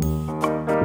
Música